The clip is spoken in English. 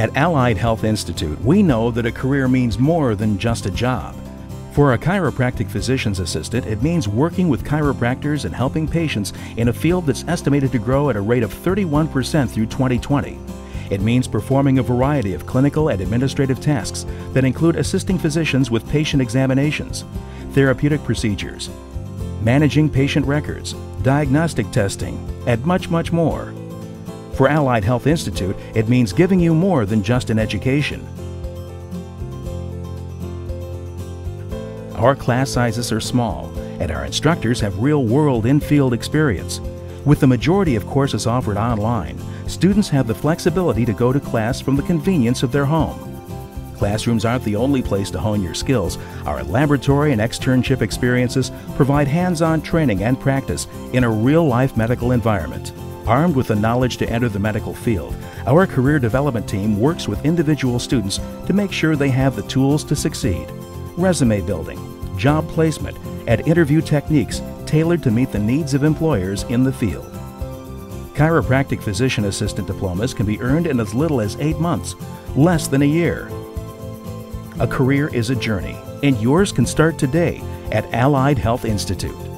At Allied Health Institute, we know that a career means more than just a job. For a chiropractic physician's assistant, it means working with chiropractors and helping patients in a field that's estimated to grow at a rate of 31% through 2020. It means performing a variety of clinical and administrative tasks that include assisting physicians with patient examinations, therapeutic procedures, managing patient records, diagnostic testing, and much, much more. For Allied Health Institute, it means giving you more than just an education. Our class sizes are small, and our instructors have real world in field experience. With the majority of courses offered online, students have the flexibility to go to class from the convenience of their home. Classrooms aren't the only place to hone your skills. Our laboratory and externship experiences provide hands on training and practice in a real life medical environment. Armed with the knowledge to enter the medical field, our career development team works with individual students to make sure they have the tools to succeed. Resume building, job placement, and interview techniques tailored to meet the needs of employers in the field. Chiropractic physician assistant diplomas can be earned in as little as eight months, less than a year. A career is a journey, and yours can start today at Allied Health Institute.